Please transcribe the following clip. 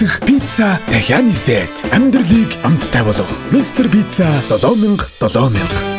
хүрэлцэх пицца Тахианы сет амьдралыг амттай болго. Мистер пицца 7000 7000